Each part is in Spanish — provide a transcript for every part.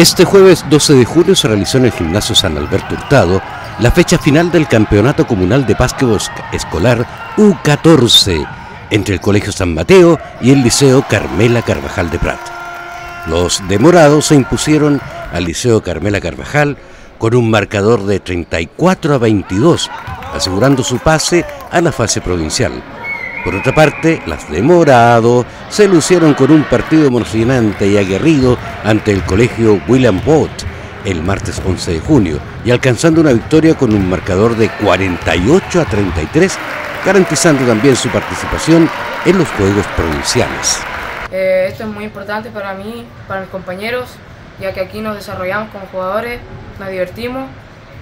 Este jueves 12 de julio se realizó en el gimnasio San Alberto Hurtado la fecha final del Campeonato Comunal de Básquetbol Escolar U14 entre el Colegio San Mateo y el Liceo Carmela Carvajal de Prat. Los demorados se impusieron al Liceo Carmela Carvajal con un marcador de 34 a 22, asegurando su pase a la fase provincial. Por otra parte, las de Morado se lucieron con un partido emocionante y aguerrido ante el colegio William Bott el martes 11 de junio y alcanzando una victoria con un marcador de 48 a 33, garantizando también su participación en los Juegos Provinciales. Eh, esto es muy importante para mí, para mis compañeros, ya que aquí nos desarrollamos como jugadores, nos divertimos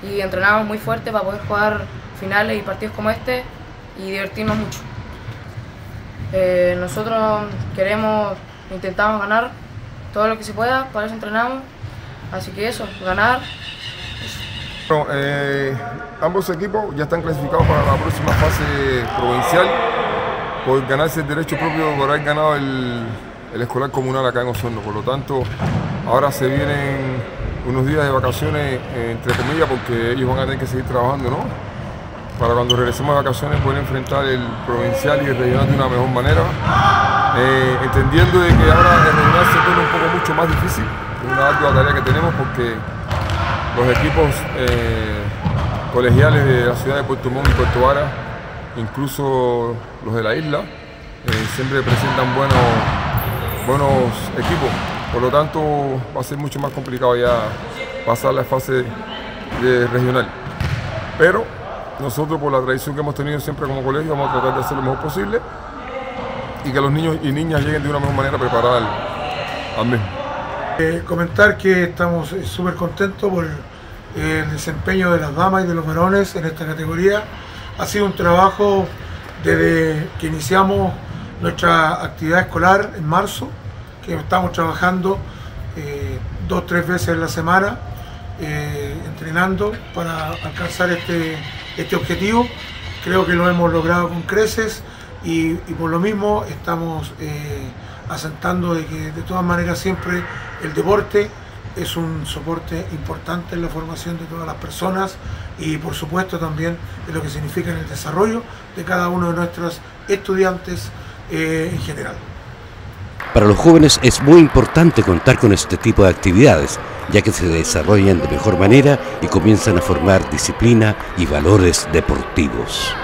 y entrenamos muy fuerte para poder jugar finales y partidos como este y divertirnos mucho. Eh, nosotros queremos, intentamos ganar todo lo que se pueda, para eso entrenamos, así que eso, ganar. Bueno, eh, ambos equipos ya están clasificados para la próxima fase provincial por ganarse el derecho propio por haber ganado el, escolar comunal acá en Osorno. Por lo tanto, ahora se vienen unos días de vacaciones, entre comillas, porque ellos van a tener que seguir trabajando, ¿no? Para cuando regresemos de vacaciones poder enfrentar el provincial y el regional de una mejor manera, eh, entendiendo de que ahora el regional se pone un poco mucho más difícil, es una ardua tarea que tenemos porque los equipos eh, colegiales de la ciudad de Puerto Montt y Puerto Vara, incluso los de la isla, eh, siempre presentan buenos, buenos equipos, por lo tanto va a ser mucho más complicado ya pasar la fase de regional. Pero nosotros, por la tradición que hemos tenido siempre como colegio, vamos a tratar de hacer lo mejor posible y que los niños y niñas lleguen de una mejor manera preparadas al, mismo. Eh, comentar que estamos eh, súper contentos por eh, el desempeño de las damas y de los varones en esta categoría. Ha sido un trabajo desde que iniciamos nuestra actividad escolar en marzo, que estamos trabajando dos o tres veces en la semana, entrenando para alcanzar este este objetivo. Creo que lo hemos logrado con creces y, por lo mismo estamos eh, asentando de que de todas maneras siempre el deporte es un soporte importante en la formación de todas las personas y por supuesto también en lo que significa en el desarrollo de cada uno de nuestros estudiantes eh, en general. Para los jóvenes es muy importante contar con este tipo de actividades, ya que se desarrollan de mejor manera y comienzan a formar disciplina y valores deportivos.